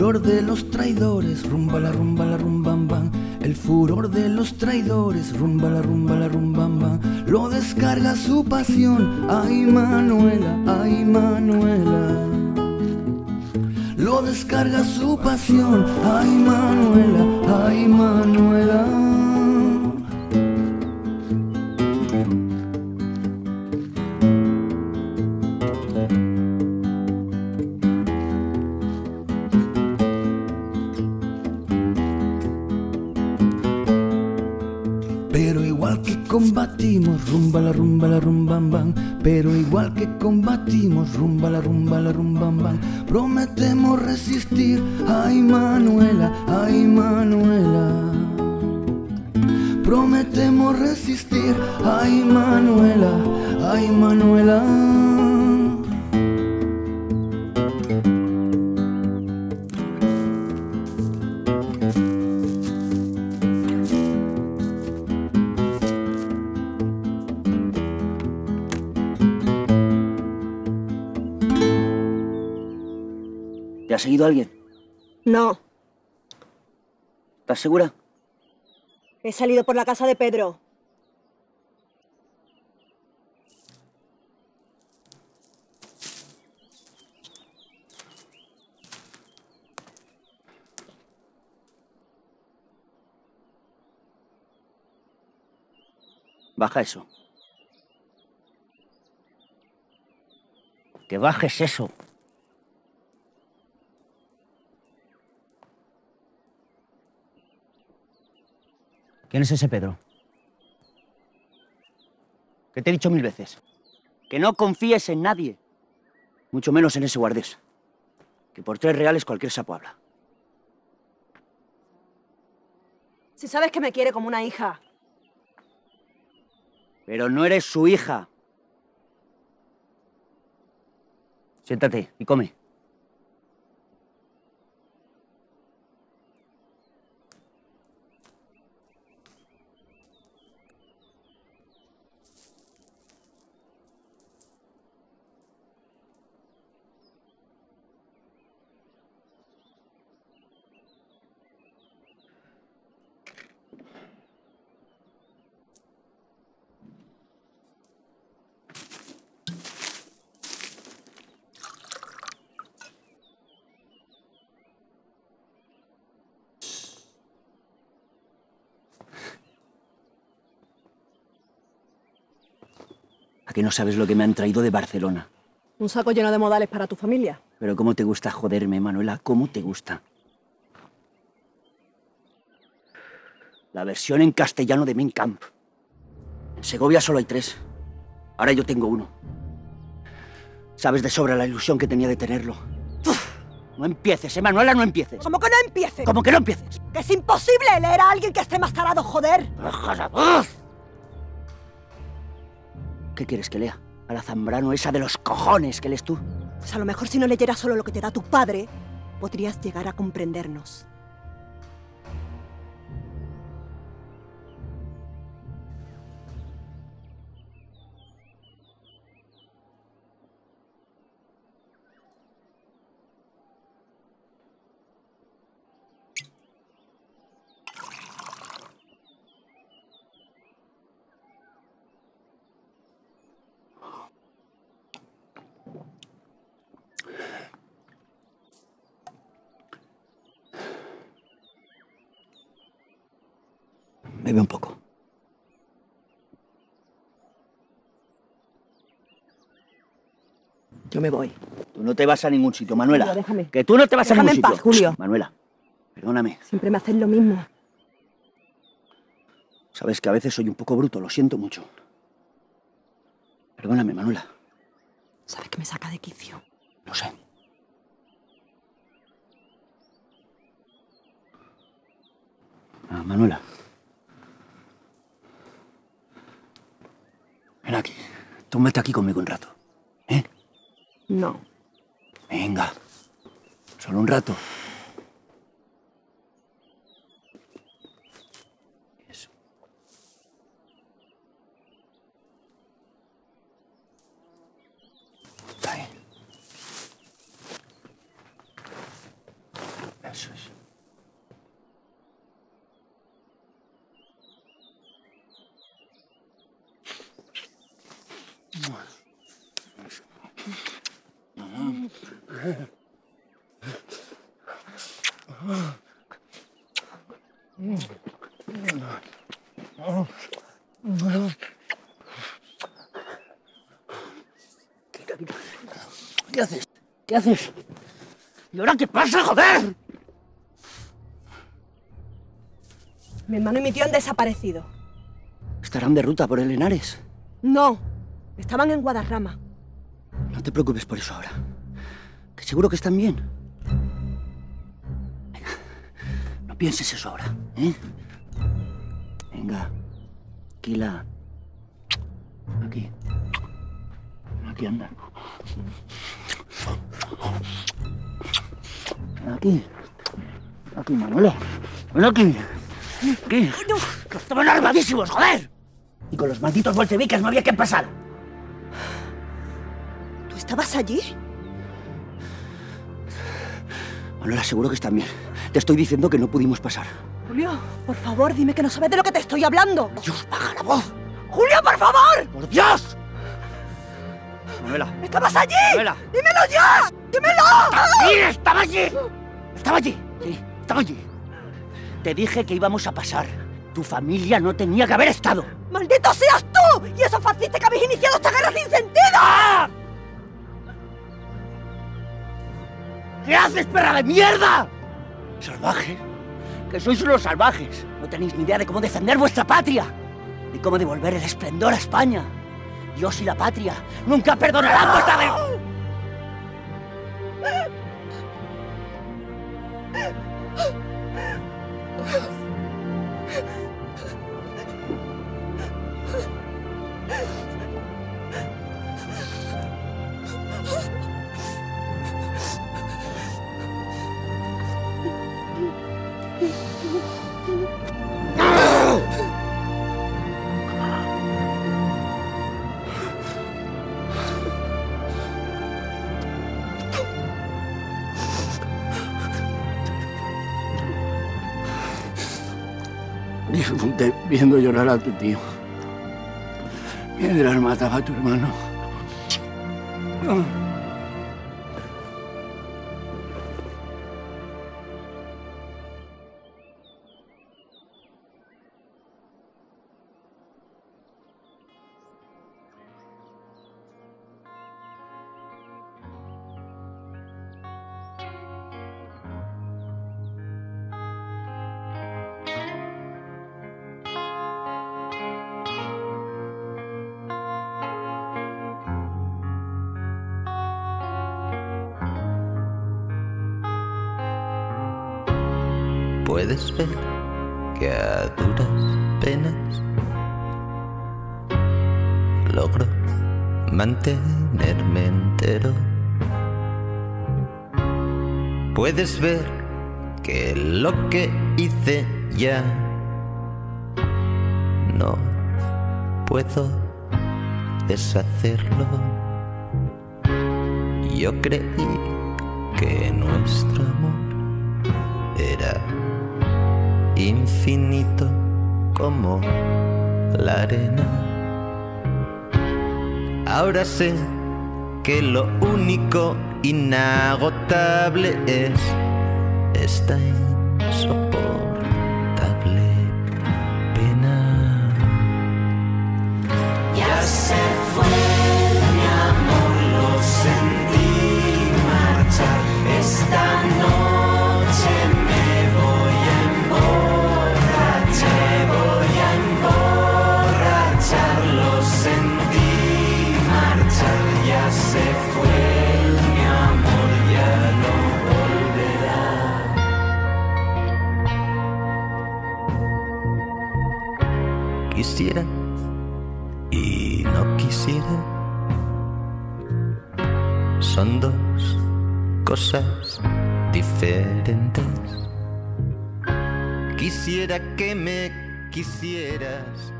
furor de los traidores, rumba la rumba la rumbam bam. El furor de los traidores, rumba la rumba la rumbam bam. Lo descarga su pasión, ay Manuela, ay Manuela. Lo descarga su pasión, ay Manuela, ay Manuela. Combatimos, rumba la rumba la rumbam bam. Pero igual que combatimos, rumba la rumba la rumbam bam. Prometemos resistir, ay Manuela, ay Manuela. Prometemos resistir, ay Manuela, ay Manuela. Ha seguido alguien? No, ¿Estás segura? he salido por la casa de Pedro. Baja eso. Que bajes eso. ¿Quién es ese Pedro? Que te he dicho mil veces. Que no confíes en nadie. Mucho menos en ese guardés. Que por tres reales cualquier sapo habla. Si sabes que me quiere como una hija. Pero no eres su hija. Siéntate y come. ¿A que no sabes lo que me han traído de Barcelona? Un saco lleno de modales para tu familia. Pero cómo te gusta joderme, Manuela, cómo te gusta. La versión en castellano de Mein Kampf. En Segovia solo hay tres. Ahora yo tengo uno. Sabes de sobra la ilusión que tenía de tenerlo. Uf, no empieces, eh, Manuela, no empieces. ¿Cómo que no empieces? ¿Cómo que no empieces? ¡Que es imposible leer a alguien que esté más tarado, joder! ¿Qué quieres que lea? A la Zambrano esa de los cojones que lees tú. Pues a lo mejor si no leyeras solo lo que te da tu padre, podrías llegar a comprendernos. Bebe un poco. Yo me voy. Tú no te vas a ningún sitio, Manuela. Julio, déjame. Que tú no te vas Déjame a en ningún paz, sitio. Julio. Manuela, perdóname. Siempre me haces lo mismo. Sabes que a veces soy un poco bruto, lo siento mucho. Perdóname, Manuela. Sabes que me saca de quicio. Lo sé. Ah, Manuela. Ven aquí. Tú vete aquí conmigo un rato. ¿Eh? No. Venga. Solo un rato. Eso. Está bien. ¿Qué haces? ¿Qué haces? ¿Y ahora qué pasa, joder? Mi hermano y mi tío han desaparecido. Estarán de ruta por el Henares. No, estaban en Guadarrama. No te preocupes por eso ahora. Seguro que están bien. Venga, no pienses eso ahora, ¿eh? Venga, Kila. Aquí. Aquí anda. Aquí. Aquí, Manuela. Ven aquí. Aquí. Que estaban armadísimos, joder. Y con los malditos bolcheviques no había que pasar. ¿Tú estabas allí? Manuela, seguro que están bien. Te estoy diciendo que no pudimos pasar. Julio, por favor, dime que no sabes de lo que te estoy hablando. Dios, baja la voz. ¡Julio, por favor! ¡Por Dios! Manuela. ¡Estabas allí! Manuela. ¡Dímelo ya! ¡Dímelo! ¡Sí, estaba allí! Estaba allí. Sí, estaba allí. Te dije que íbamos a pasar. Tu familia no tenía que haber estado. ¡Maldito seas tú! ¡Y esos fascistas que habéis iniciado esta guerra sin sentido! ¿Qué haces, perra de mierda? ¿Salvaje? Que sois unos salvajes. No tenéis ni idea de cómo defender vuestra patria. Ni cómo devolver el esplendor a España. Dios y la patria nunca perdonarán vuestra... de- Viendo llorar a tu tío. Mientras mataba a tu hermano. Puedes ver que a duras penas logro mantenerme entero. Puedes ver que lo que hice ya no puedo deshacerlo. Yo creí que nuestro amor infinito como la arena. Ahora sé que lo único inagotable es esta Quisiera y no quisiera son dos cosas diferentes. Quisiera que me quisieras